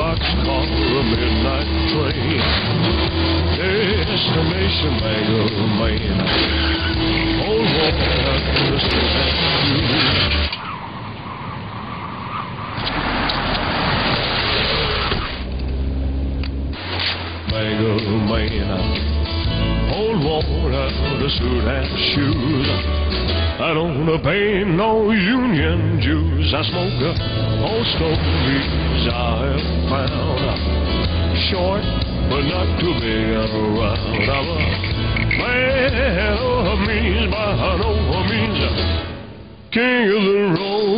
red boxcar, a midnight train. Destination Maine. Old water, Maine. Old water, the suit and shoes. I don't pay no union dues. I smoke old stories I. Short, but not too big around. I'm a man of means, by no means king of the road.